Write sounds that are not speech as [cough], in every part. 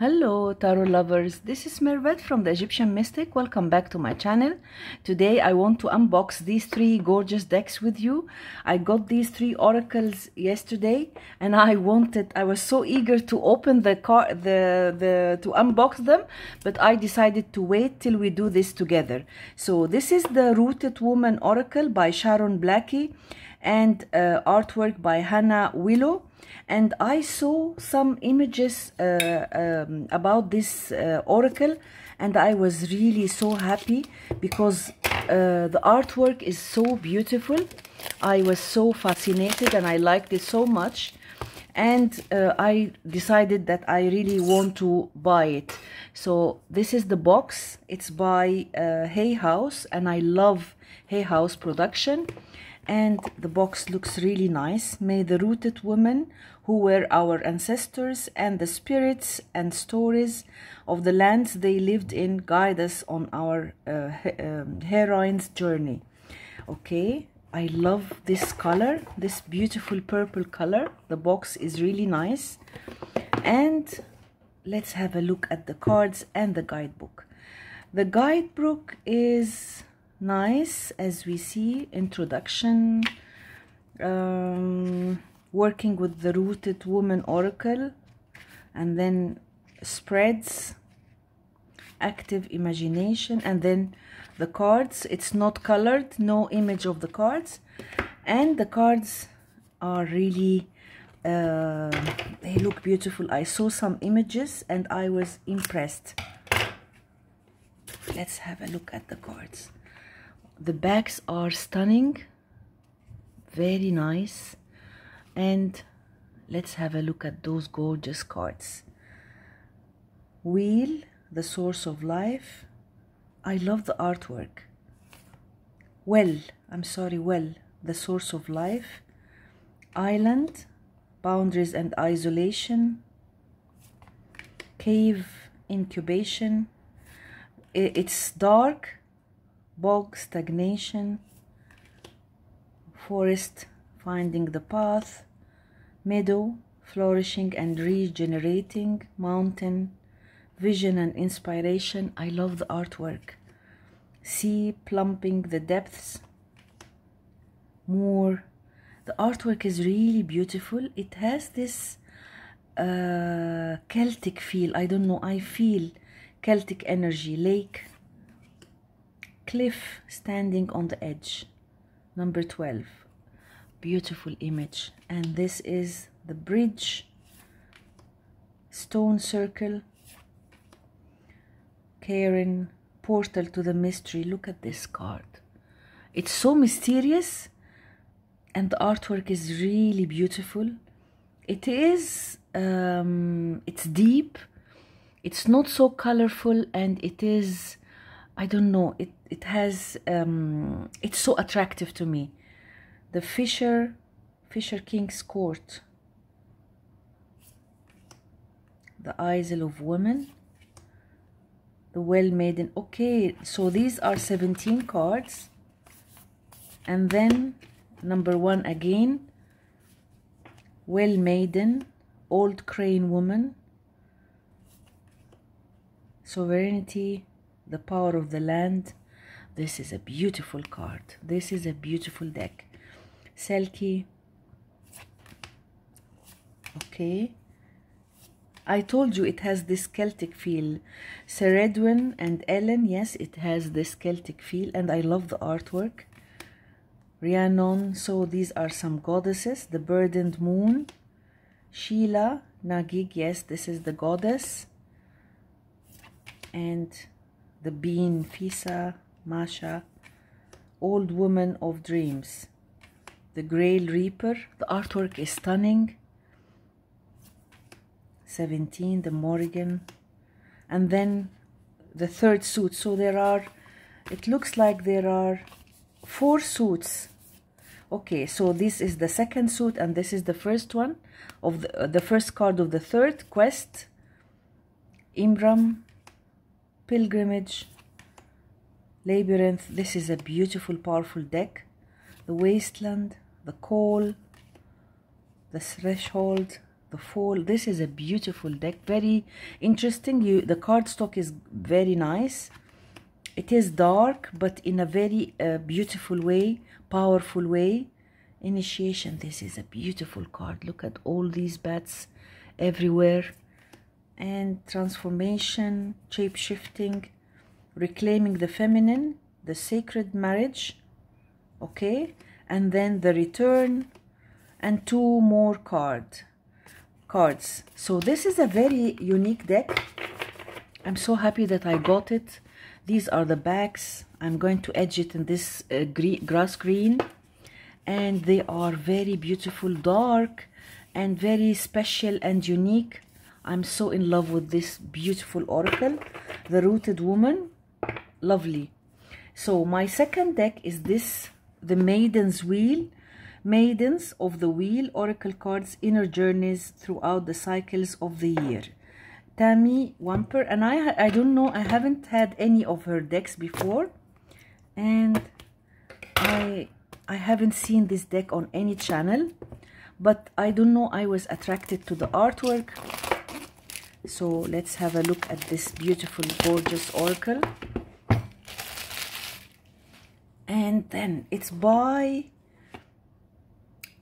Hello tarot lovers, this is Mervet from the Egyptian Mystic. Welcome back to my channel. Today I want to unbox these three gorgeous decks with you. I got these three oracles yesterday and I wanted, I was so eager to open the car, the, the, to unbox them, but I decided to wait till we do this together. So this is the Rooted Woman Oracle by Sharon Blackie and uh, artwork by Hannah Willow and I saw some images uh, um, about this uh, oracle and I was really so happy because uh, the artwork is so beautiful. I was so fascinated and I liked it so much. And uh, I decided that I really want to buy it. So this is the box. It's by uh, Hay House and I love Hay House production and the box looks really nice. May the rooted women who were our ancestors and the spirits and stories of the lands they lived in guide us on our uh, um, heroine's journey. Okay, I love this color, this beautiful purple color. The box is really nice. And let's have a look at the cards and the guidebook. The guidebook is nice as we see introduction um, working with the rooted woman oracle and then spreads active imagination and then the cards. It's not colored no image of the cards. And the cards are really uh, they look beautiful. I saw some images and I was impressed. Let's have a look at the cards the backs are stunning very nice and let's have a look at those gorgeous cards. Wheel the source of life. I love the artwork. Well i'm sorry well the source of life. Island boundaries and isolation. Cave incubation. It's dark bog stagnation forest finding the path meadow flourishing and regenerating mountain vision and inspiration. I love the artwork. Sea plumping the depths more. The artwork is really beautiful. It has this uh, celtic feel. I don't know i feel celtic energy lake cliff standing on the edge. Number 12 beautiful image. And this is the bridge. Stone circle. Cairn portal to the mystery. Look at this card. It's so mysterious. And the artwork is really beautiful. It is um, it's deep. It's not so colorful and it is I don't know it it has um, it's so attractive to me. The Fisher Fisher King's Court. The Isle of Women. The Well Maiden. Okay so these are 17 cards. And then number one again. Well Maiden Old Crane Woman. Sovereignty the power of the land this is a beautiful card this is a beautiful deck selkie okay I told you it has this Celtic feel. Sir Edwin and Ellen, yes, it has this Celtic feel, and I love the artwork. Rhiannon, so these are some goddesses. The Burdened Moon. Sheela, Nagig, yes, this is the goddess. And the Bean Feasa, Macha, Old Woman of Dreams, the Grail Reaper. The artwork is stunning. 17, the Morrigan, and then the third suit. So there are, it looks like there are four suits. Okay, so this is the second suit and this is the first one of the, uh, the first card of the third quest. Imram, pilgrimage labyrinth this is a beautiful powerful deck. The wasteland the call the threshold the fall this is a beautiful deck. Very interesting. You the card stock is very nice. It is dark but in a very uh, beautiful way powerful way. Initiation this is a beautiful card. Look at all these bats everywhere. And transformation shape shifting reclaiming the feminine the sacred marriage okay? And then the return and two more card cards. So this is a very unique deck. I'm so happy that i got it. These are the backs. I'm going to edge it in this uh, green, grass green. And they are very beautiful dark and very special and unique. I'm so in love with this beautiful oracle the rooted woman lovely. So my second deck is this the maiden's wheel. Maidens of the wheel oracle cards inner journeys throughout the cycles of the year. Tammy Wampler and i i don't know i haven't had any of her decks before. And i i haven't seen this deck on any channel but i don't know i was attracted to the artwork. So let's have a look at this beautiful gorgeous oracle and then it's by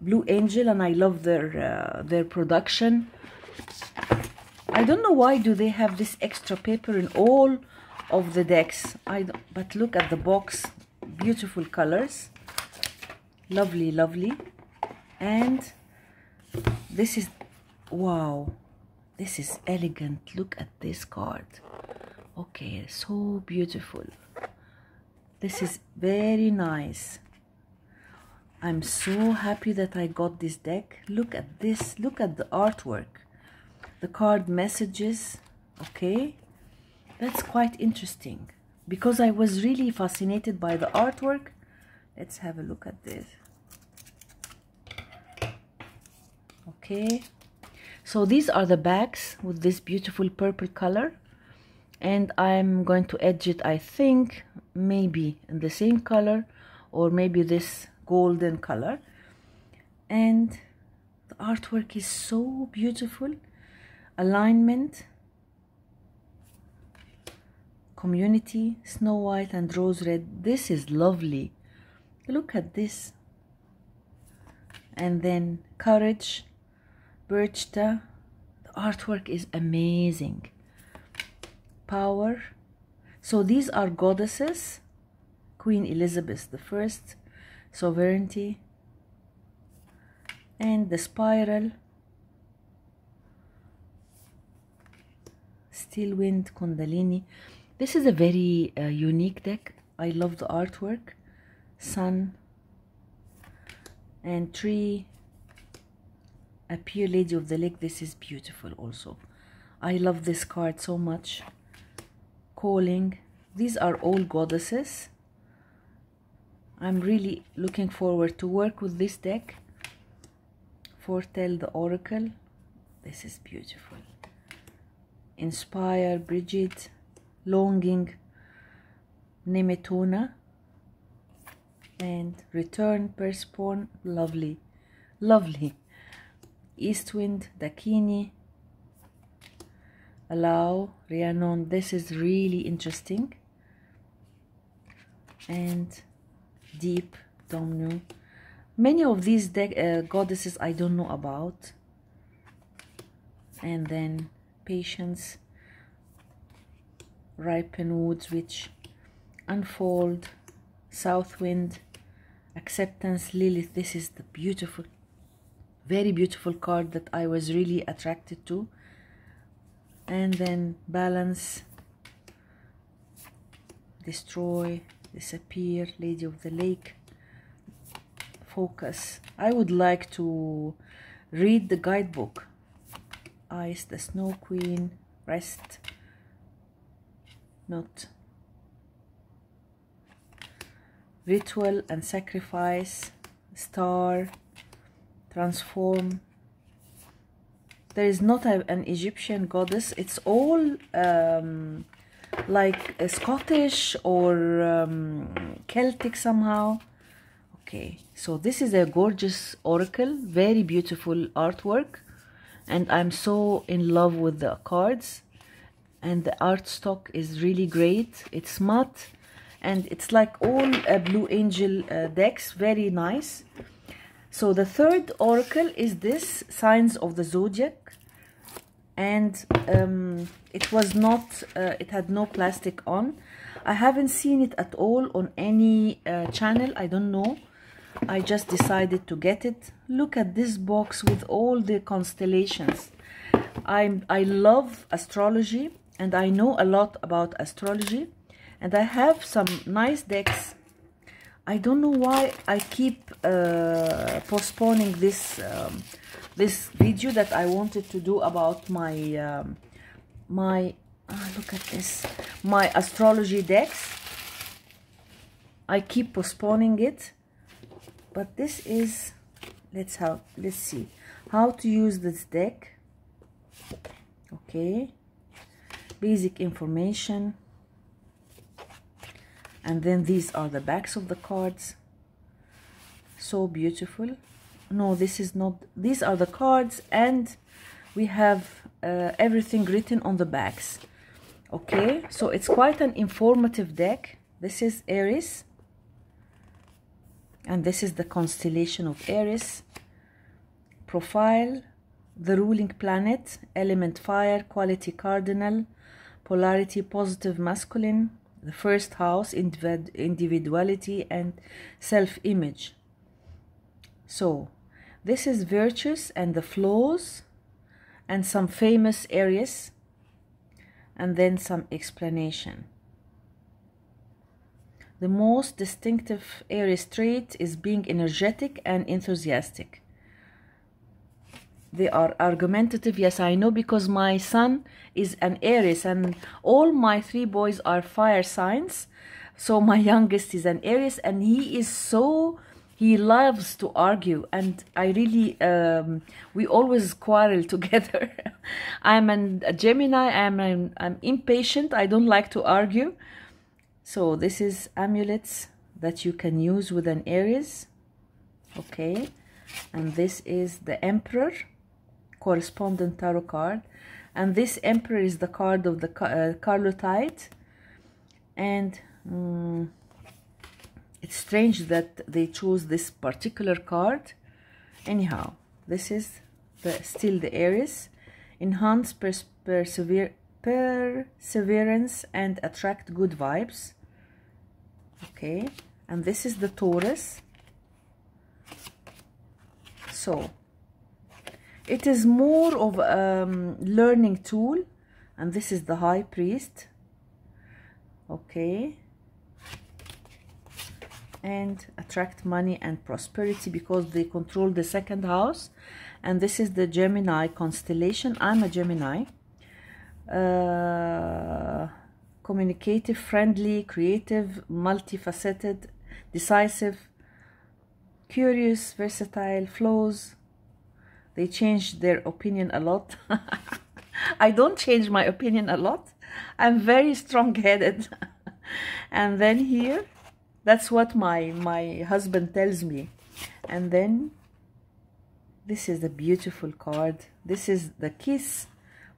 Blue Angel and I love their uh, their production. I don't know why do they have this extra paper in all of the decks. I but look at the box. Beautiful colors. Lovely lovely. And this is wow. This is elegant. Look at this card. Okay so beautiful this is very nice. I'm so happy that I got this deck. Look at this. Look at the artwork. The card messages. Okay. That's quite interesting. Because I was really fascinated by the artwork. Let's have a look at this. Okay. So these are the bags with this beautiful purple color and I'm going to edge it I think maybe in the same color or maybe this golden color. And the artwork is so beautiful. Alignment. Community snow white and rose red. This is lovely. Look at this. And then courage. Birchta. The artwork is amazing power. So these are goddesses. Queen elizabeth first sovereignty. And the spiral. Steel wind kundalini. This is a very uh, unique deck. I love the artwork. Sun. And tree. A pure lady of the lake. This is beautiful also. I love this card so much calling. These are all goddesses. I'm really looking forward to work with this deck. Foretell the oracle. This is beautiful. Inspire bridget longing nemetona and return perspawn lovely. Lovely. Eastwind, Dakini, Allow, Rhiannon. This is really interesting. And Deep, Domnu. Many of these uh, goddesses I don't know about. And then Patience, Ripen Woods, which Unfold, South Wind, Acceptance, Lilith. This is the beautiful very beautiful card that I was really attracted to and then balance destroy disappear lady of the lake. Focus. I would like to read the guidebook. Ice the snow queen rest. Not. Ritual and sacrifice. Star. Transform there is not a, an Egyptian goddess. It's all um, like Scottish or um, Celtic somehow. Okay. So this is a gorgeous oracle. Very beautiful artwork. And I'm so in love with the cards. And the art stock is really great. It's matte and it's like all uh, blue angel uh, decks. Very nice so the third oracle is this signs of the zodiac. And um, it was not uh, it had no plastic on. I haven't seen it at all on any uh, channel. I don't know. I just decided to get it. Look at this box with all the constellations. I I love astrology and I know a lot about astrology. And I have some nice decks I don't know why I keep uh, postponing this um, this video that I wanted to do about my um, my oh, look at this my astrology decks I keep postponing it but this is let's have let's see how to use this deck okay basic information and then these are the backs of the cards. So beautiful. No this is not these are the cards and we have uh, everything written on the backs. Okay so it's quite an informative deck. This is Aries and this is the constellation of Aries profile the ruling planet element fire quality cardinal polarity positive masculine the first house individuality and self-image. So this is virtues and the flaws and some famous Aries and then some explanation. The most distinctive Aries trait is being energetic and enthusiastic they are argumentative yes i know because my son is an aries and all my three boys are fire signs. So my youngest is an aries and he is so he loves to argue and i really um, we always quarrel [laughs] together. I'm an, a gemini i'm an, i'm impatient i don't like to argue. So this is amulets that you can use with an aries. Okay and this is the emperor correspondent tarot card. And this emperor is the card of the uh, Carlotite and um, it's strange that they chose this particular card. Anyhow this is the, still the Aries. Enhance pers persevere perseverance and attract good vibes. Okay. And this is the Taurus. So it is more of a um, learning tool and this is the high priest. Okay. And attract money and prosperity because they control the second house. And this is the Gemini constellation. I'm a Gemini. Uh, communicative friendly creative multifaceted decisive curious versatile flows they change their opinion a lot. [laughs] I don't change my opinion a lot. I'm very strong-headed. [laughs] And then here that's what my my husband tells me. And then this is a beautiful card. This is the kiss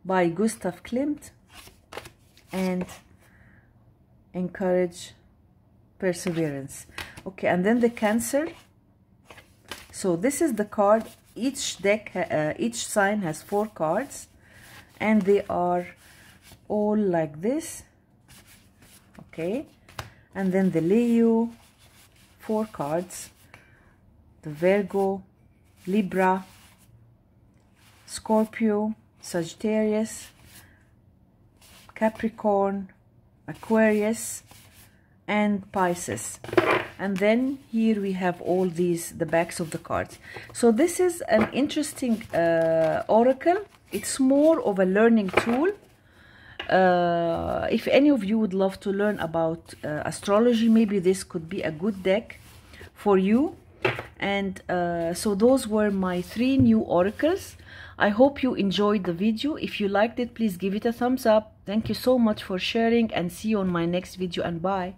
by gustav klimt. And encourage perseverance. Okay and then the cancer. So this is the card each deck uh, each sign has four cards and they are all like this. Okay. And then the Leo four cards. The Virgo Libra Scorpio Sagittarius Capricorn Aquarius and Pisces and then here we have all these the backs of the cards so this is an interesting uh, oracle it's more of a learning tool uh, if any of you would love to learn about uh, astrology maybe this could be a good deck for you and uh, so those were my three new oracles I hope you enjoyed the video. If you liked it, please give it a thumbs up. Thank you so much for sharing and see you on my next video and bye.